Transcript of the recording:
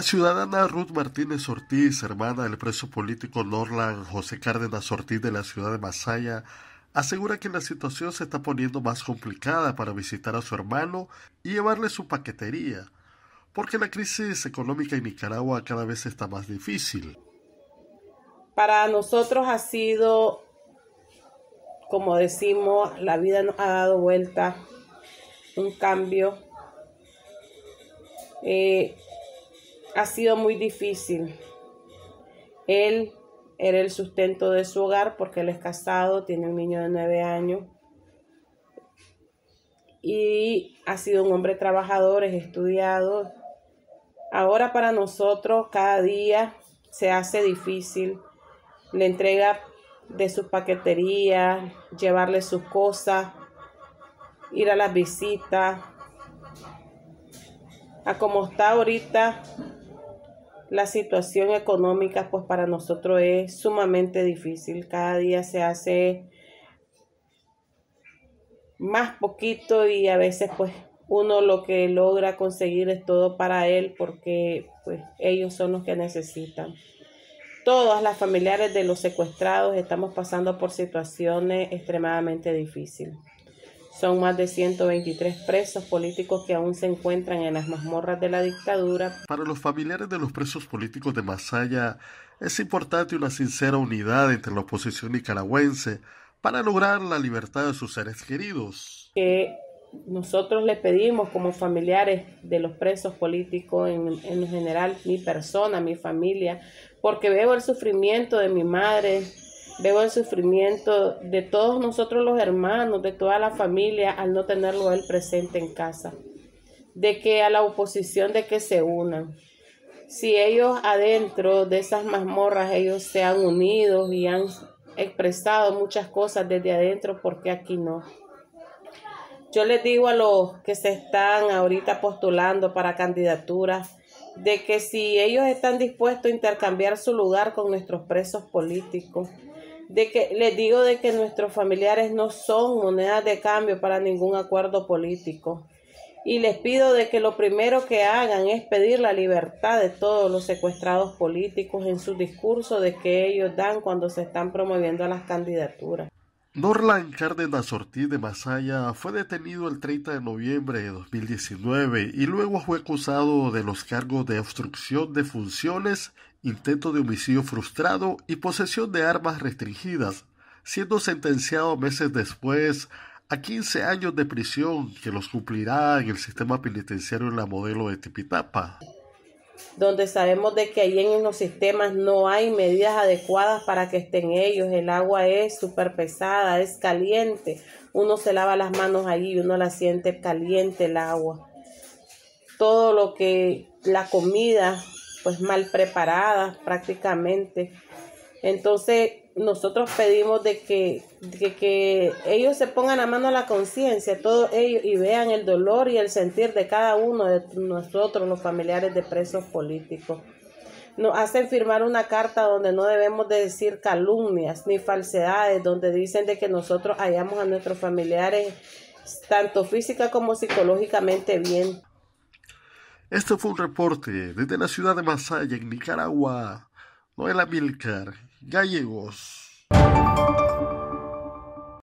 La ciudadana Ruth Martínez Ortiz, hermana del preso político Norland José Cárdenas Ortiz de la ciudad de Masaya, asegura que la situación se está poniendo más complicada para visitar a su hermano y llevarle su paquetería, porque la crisis económica en Nicaragua cada vez está más difícil. Para nosotros ha sido, como decimos, la vida nos ha dado vuelta, un cambio. Eh, ha sido muy difícil. Él era el sustento de su hogar porque él es casado, tiene un niño de nueve años y ha sido un hombre trabajador, es estudiado. Ahora para nosotros cada día se hace difícil. Le entrega de su paquetería, llevarle sus cosas, ir a las visitas. A como está ahorita, la situación económica pues para nosotros es sumamente difícil. Cada día se hace más poquito y a veces pues uno lo que logra conseguir es todo para él porque pues ellos son los que necesitan. Todas las familiares de los secuestrados estamos pasando por situaciones extremadamente difíciles. Son más de 123 presos políticos que aún se encuentran en las mazmorras de la dictadura. Para los familiares de los presos políticos de Masaya es importante una sincera unidad entre la oposición nicaragüense para lograr la libertad de sus seres queridos. Que nosotros le pedimos como familiares de los presos políticos, en, en general mi persona, mi familia, porque veo el sufrimiento de mi madre, Veo el sufrimiento de todos nosotros los hermanos, de toda la familia, al no tenerlo él presente en casa. De que a la oposición de que se unan. Si ellos adentro de esas mazmorras, ellos se han unido y han expresado muchas cosas desde adentro, porque aquí no? Yo les digo a los que se están ahorita postulando para candidaturas, de que si ellos están dispuestos a intercambiar su lugar con nuestros presos políticos, de que les digo de que nuestros familiares no son monedas de cambio para ningún acuerdo político. Y les pido de que lo primero que hagan es pedir la libertad de todos los secuestrados políticos en su discurso de que ellos dan cuando se están promoviendo las candidaturas. Norland Cárdenas Ortiz de Masaya fue detenido el 30 de noviembre de 2019 y luego fue acusado de los cargos de obstrucción de funciones intento de homicidio frustrado y posesión de armas restringidas, siendo sentenciado meses después a 15 años de prisión que los cumplirá en el sistema penitenciario en la modelo de Tipitapa. Donde sabemos de que ahí en los sistemas no hay medidas adecuadas para que estén ellos. El agua es súper pesada, es caliente. Uno se lava las manos y uno la siente caliente el agua. Todo lo que la comida pues mal preparadas prácticamente. Entonces nosotros pedimos de que, que ellos se pongan a mano a la conciencia, todos ellos, y vean el dolor y el sentir de cada uno de nosotros, los familiares de presos políticos. Nos hacen firmar una carta donde no debemos de decir calumnias ni falsedades, donde dicen de que nosotros hallamos a nuestros familiares tanto física como psicológicamente bien. Este fue un reporte desde la ciudad de Masaya, en Nicaragua. Noela Milcar, Gallegos.